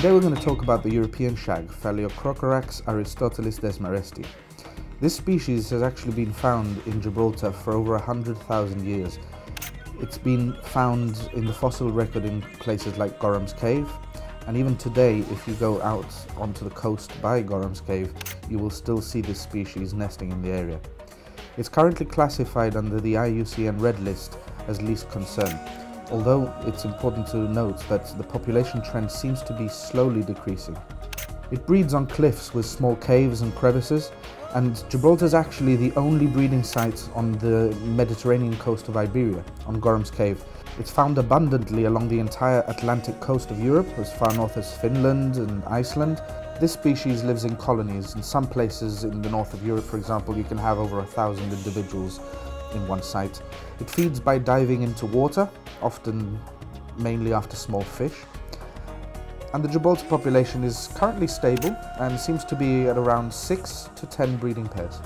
Today we're going to talk about the European shag, Phalacrocorax aristotelis desmarestii. This species has actually been found in Gibraltar for over 100,000 years. It's been found in the fossil record in places like Gorham's Cave, and even today, if you go out onto the coast by Gorham's Cave, you will still see this species nesting in the area. It's currently classified under the IUCN Red List as least concern, although it's important to note that the population trend seems to be slowly decreasing. It breeds on cliffs with small caves and crevices, and Gibraltar is actually the only breeding site on the Mediterranean coast of Iberia, on Gorham's Cave. It's found abundantly along the entire Atlantic coast of Europe, as far north as Finland and Iceland. This species lives in colonies. In some places in the north of Europe, for example, you can have over a thousand individuals in one site. It feeds by diving into water, often mainly after small fish. And the Gibraltar population is currently stable and seems to be at around 6 to 10 breeding pairs.